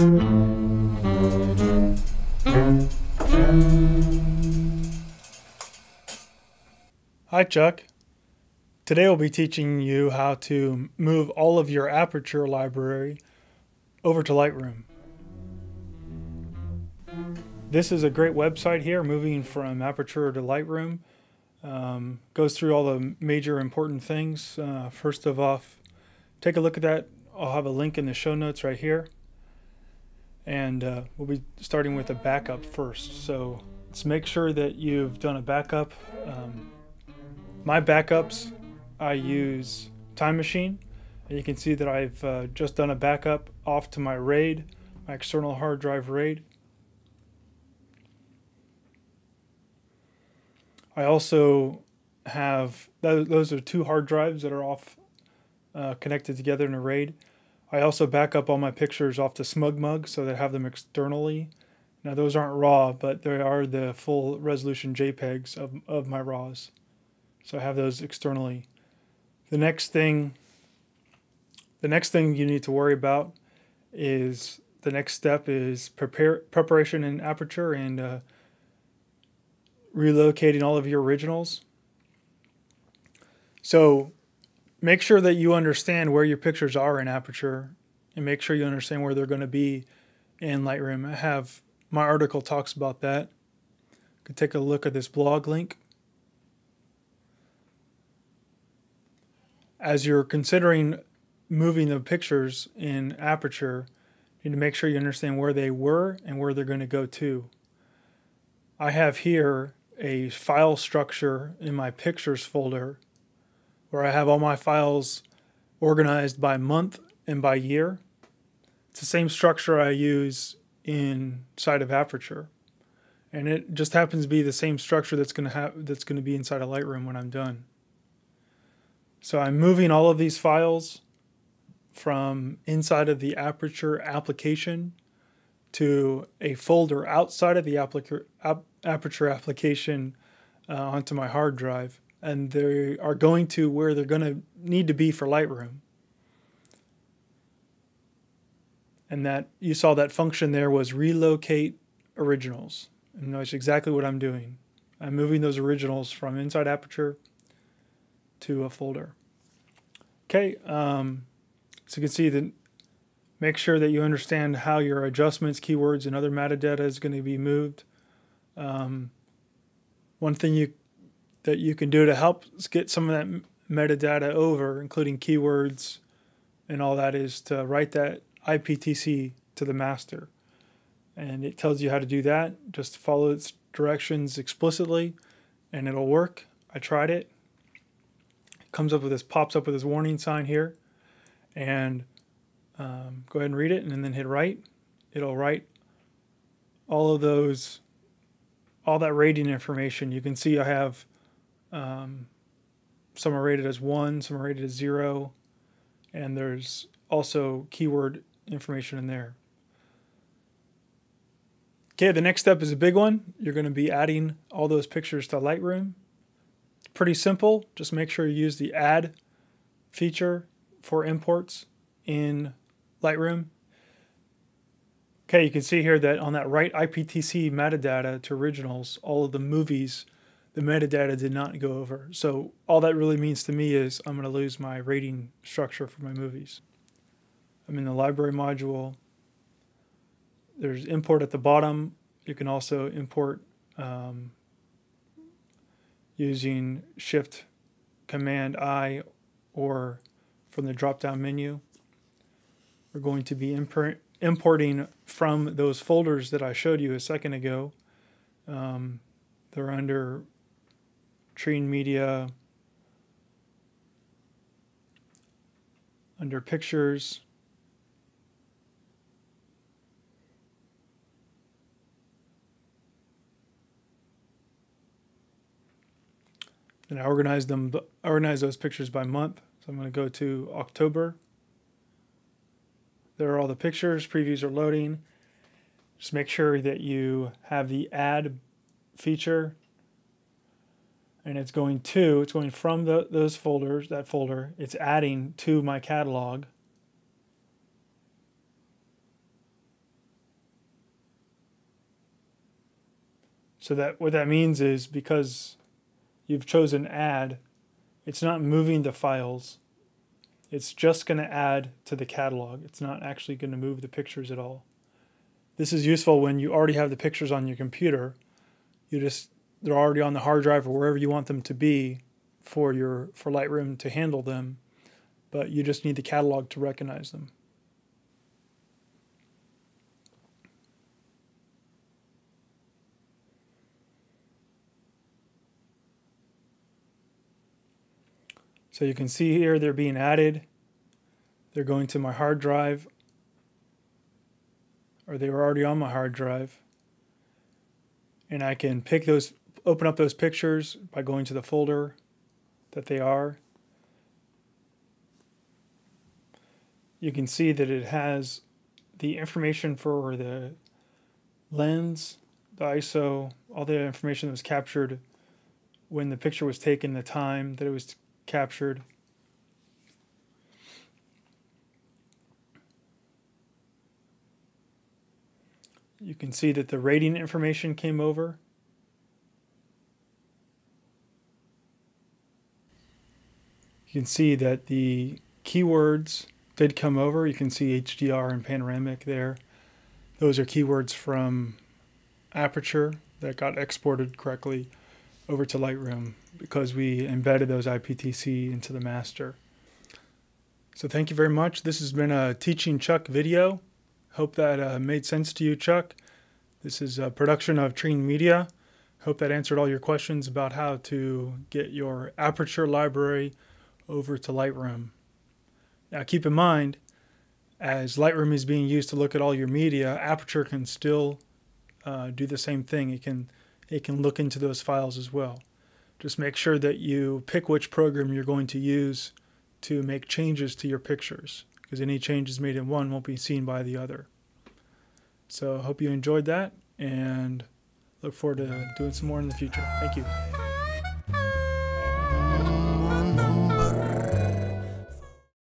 Hi Chuck. Today we'll be teaching you how to move all of your Aperture library over to Lightroom. This is a great website here, moving from Aperture to Lightroom. Um, goes through all the major important things. Uh, first of all, take a look at that. I'll have a link in the show notes right here. And uh, we'll be starting with a backup first. So let's make sure that you've done a backup. Um, my backups, I use Time Machine. And you can see that I've uh, just done a backup off to my RAID, my external hard drive RAID. I also have, those are two hard drives that are off uh, connected together in a RAID. I also back up all my pictures off to SmugMug so that I have them externally. Now those aren't raw, but they are the full resolution JPEGs of, of my RAWs. So I have those externally. The next thing the next thing you need to worry about is the next step is prepare preparation and aperture and uh, relocating all of your originals. So make sure that you understand where your pictures are in aperture and make sure you understand where they're going to be in Lightroom. I have my article talks about that. You can take a look at this blog link. as you're considering moving the pictures in aperture, you need to make sure you understand where they were and where they're going to go to. I have here a file structure in my pictures folder where I have all my files organized by month and by year. It's the same structure I use inside of Aperture. And it just happens to be the same structure that's going to have that's going to be inside of Lightroom when I'm done. So I'm moving all of these files from inside of the Aperture application to a folder outside of the Aperture application uh, onto my hard drive. And they are going to where they're going to need to be for Lightroom. And that you saw that function there was relocate originals. And that's exactly what I'm doing. I'm moving those originals from inside Aperture to a folder. Okay, um, so you can see that make sure that you understand how your adjustments, keywords, and other metadata is going to be moved. Um, one thing you that you can do to help get some of that metadata over, including keywords and all that, is to write that IPTC to the master. And it tells you how to do that. Just follow its directions explicitly and it'll work. I tried it it comes up with this, pops up with this warning sign here. And um, go ahead and read it and then hit write. It'll write all of those, all that rating information. You can see I have um, some are rated as one, some are rated as zero, and there's also keyword information in there. Okay, the next step is a big one. You're going to be adding all those pictures to Lightroom pretty simple. Just make sure you use the add feature for imports in Lightroom. Okay, you can see here that on that write IPTC metadata to originals, all of the movies, the metadata did not go over. So all that really means to me is I'm going to lose my rating structure for my movies. I'm in the library module. There's import at the bottom. You can also import um, using Shift Command I or from the drop down menu. We're going to be importing from those folders that I showed you a second ago. Um, they're under Trine Media, under Pictures, And I organized them, organize those pictures by month. So I'm going to go to October. There are all the pictures. Previews are loading. Just make sure that you have the add feature and it's going to, it's going from the, those folders, that folder, it's adding to my catalog. So that what that means is because you've chosen add, it's not moving the files. It's just going to add to the catalog. It's not actually going to move the pictures at all. This is useful when you already have the pictures on your computer. You just they're already on the hard drive or wherever you want them to be for your for Lightroom to handle them, but you just need the catalog to recognize them. So you can see here they're being added. They're going to my hard drive, or they were already on my hard drive. And I can pick those, open up those pictures by going to the folder that they are. You can see that it has the information for the lens, the ISO, all the information that was captured when the picture was taken, the time that it was captured. You can see that the rating information came over. You can see that the keywords did come over. You can see HDR and panoramic there. Those are keywords from Aperture that got exported correctly over to Lightroom because we embedded those IPTC into the master. So thank you very much. This has been a Teaching Chuck video. Hope that uh, made sense to you, Chuck. This is a production of Trine Media. Hope that answered all your questions about how to get your Aperture library over to Lightroom. Now keep in mind, as Lightroom is being used to look at all your media, Aperture can still uh, do the same thing. It can it can look into those files as well. Just make sure that you pick which program you're going to use to make changes to your pictures because any changes made in one won't be seen by the other. So I hope you enjoyed that and look forward to doing some more in the future. Thank you.